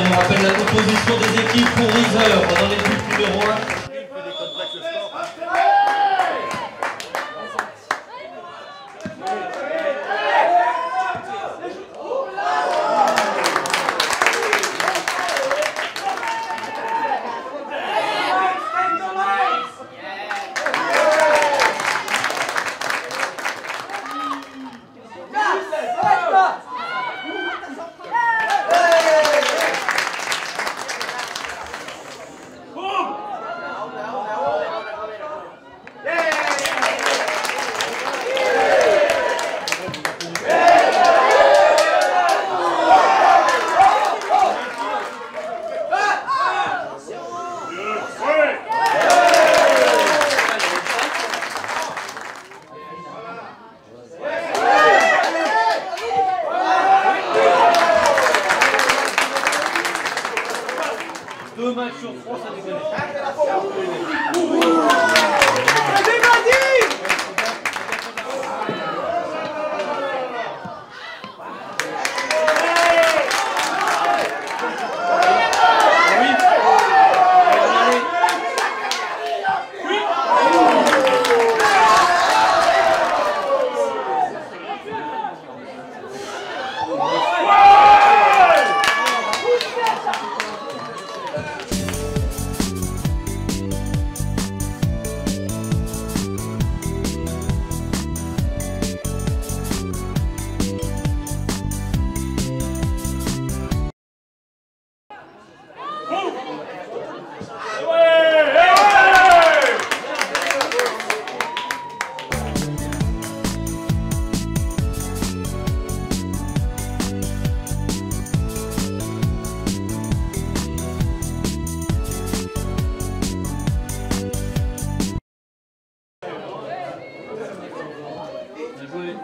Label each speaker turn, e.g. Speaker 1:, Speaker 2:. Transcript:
Speaker 1: on rappelle la composition des équipes pour Reezer dans les buts numéro 1. achou força de grande. Brasil! Good.